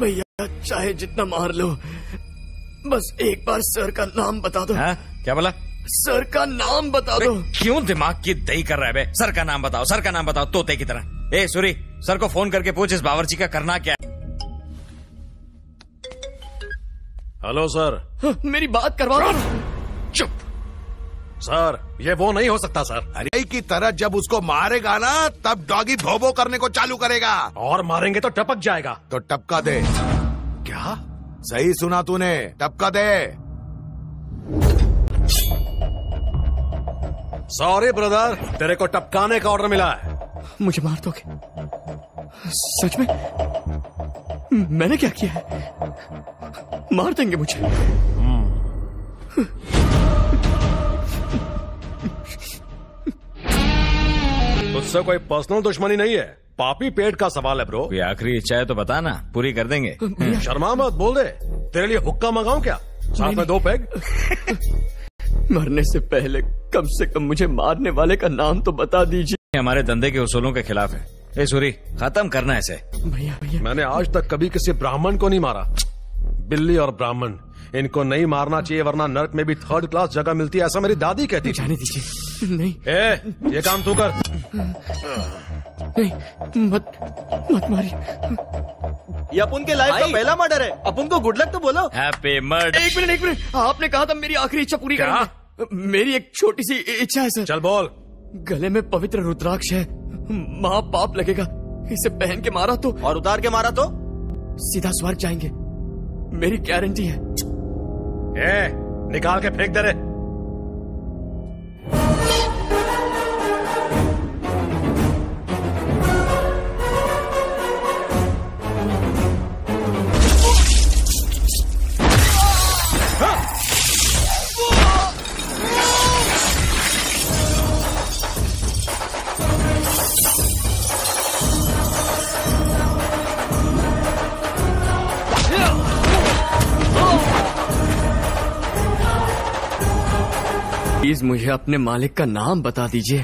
भैया चाहे जितना मार लो बस एक बार सर का नाम बता दो। हाँ? क्या बोला? सर का नाम बता दो। क्यों दिमाग की दही कर रहा है बे सर का नाम बताओ सर का नाम बताओ तोते की तरह। ए सूरी सर को फ़ोन करके पूछ इस बावर्ची का करना क्या है? Hello sir. हाँ, मेरी बात करवा दो। चुप सर ये वो नहीं हो सकता सर। अरे की तरह जब उसको मारेगा ना तब डॉगी भोबो करने को चालू करेगा। और मारेंगे तो टपक जाएगा। तो टपका दे। क्या? सही सुना तूने टपका दे। सॉरी ब्रदर तेरे को टपकाने का ऑर्डर मिला है। मुझे मार दोगे? सच में? मैंने क्या किया है? मार देंगे मुझे। तुझसे कोई पर्सनल दुश्मनी नहीं है। पापी पेट का सवाल है ब्रो कोई आखिरी इच्छा है तो बताना पूरी कर देंगे। शर्मा मत बोल दे। तेरे लिए हुक्का मंगाऊं क्या? साथ में दो पैग। मरने से पहले कम से कम मुझे मारने वाले का नाम तो बता दीजिए। हमारे धंधे के उसूलों के खिलाफ है। ए सूरी खत्म करना है इसे। भैया भैया। मैंने आज तक कभी किसी ब्राह्मण को नहीं मारा। बिल्ली और ब्राह्मण इनको नहीं मारना चाहिए वरना नर्क में भी थर्ड क्लास जगह मिलती है ऐसा मेरी दादी कहती थी। जाने दीजिए। नहीं। ए ये काम तू कर। नहीं मत मत मारिए ये अपन के लाइफ का पहला मर्डर है। अपन को गुड लक तो बोलो। हैप्पी मर्ड एक मिनट एक मिनट। आपने कहा था मेरी आखिरी इच्छा पूरी क्या? करेंगे मेरी एक छोटी सी इच्छा है सर चल बोल। गले में पवित्र रुद्राक्ष है। माँ पाप लगेगा। इसे पहन के मारा तो और उतार के मारा तो? सीधा स्वर्ग जाएँगे। मेरी गारंटी है। ए निकाल के फेंक दे रे। प्लीज़ मुझे अपने मालिक का नाम बता दीजिए।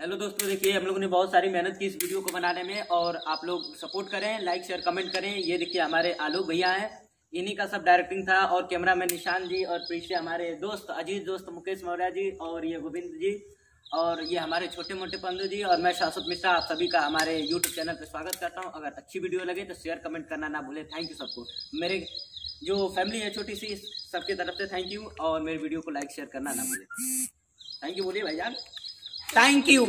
हेलो दोस्तों, देखिए, हम लोगों ने बहुत सारी मेहनत की इस वीडियो को बनाने में और आप लोग सपोर्ट करें लाइक शेयर कमेंट करें। ये देखिए, हमारे आलोक भैया हैं। इन्हीं का सब डायरेक्टिंग था और कैमरा मैन निशान जी और पीछे हमारे दोस्त अजीत, दोस्त मुकेश मौर्य जी और ये गोविंद जी और ये हमारे छोटे मोटे पंडू जी और मैं शाश्वत मिश्रा, आप सभी का हमारे यूट्यूब चैनल पर स्वागत करता हूँ। अगर अच्छी वीडियो लगे तो शेयर कमेंट करना ना भूलें। थैंक यू सबको। मेरे जो फैमिली है छोटी सी, सबके तरफ़ से थैंक यू और मेरे वीडियो को लाइक शेयर करना ना भूलें। थैंक यू बोलिए भाई जान थैंक यू